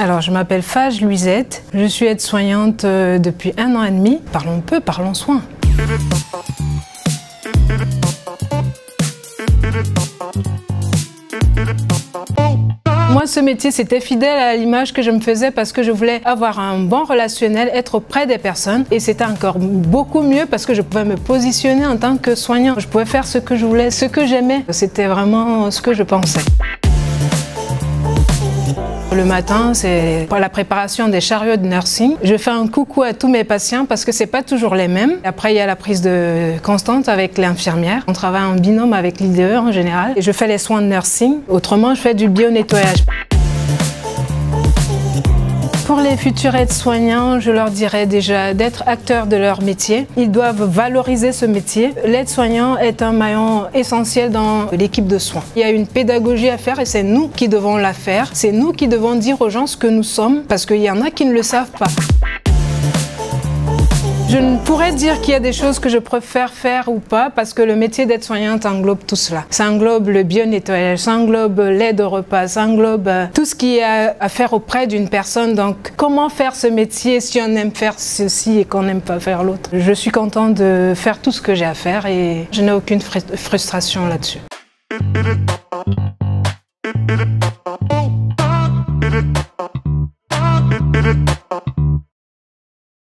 Alors, je m'appelle Fage Luisette. Je suis aide-soignante euh, depuis un an et demi. Parlons peu, parlons soin. Moi, ce métier, c'était fidèle à l'image que je me faisais parce que je voulais avoir un bon relationnel, être auprès des personnes. Et c'était encore beaucoup mieux parce que je pouvais me positionner en tant que soignant. Je pouvais faire ce que je voulais, ce que j'aimais. C'était vraiment ce que je pensais. Le matin, c'est pour la préparation des chariots de nursing. Je fais un coucou à tous mes patients parce que c'est pas toujours les mêmes. Après, il y a la prise de constante avec l'infirmière. On travaille en binôme avec l'IDE en général. Et je fais les soins de nursing. Autrement, je fais du bio-nettoyage. Futurs aides-soignants, je leur dirais déjà d'être acteurs de leur métier. Ils doivent valoriser ce métier. L'aide-soignant est un maillon essentiel dans l'équipe de soins. Il y a une pédagogie à faire et c'est nous qui devons la faire. C'est nous qui devons dire aux gens ce que nous sommes parce qu'il y en a qui ne le savent pas. Je ne pourrais dire qu'il y a des choses que je préfère faire ou pas parce que le métier d'aide-soignante englobe tout cela. Ça englobe le bio-nettoyage, ça englobe l'aide au repas, ça englobe euh, tout ce qui est à faire auprès d'une personne. Donc, comment faire ce métier si on aime faire ceci et qu'on n'aime pas faire l'autre? Je suis contente de faire tout ce que j'ai à faire et je n'ai aucune frustration là-dessus.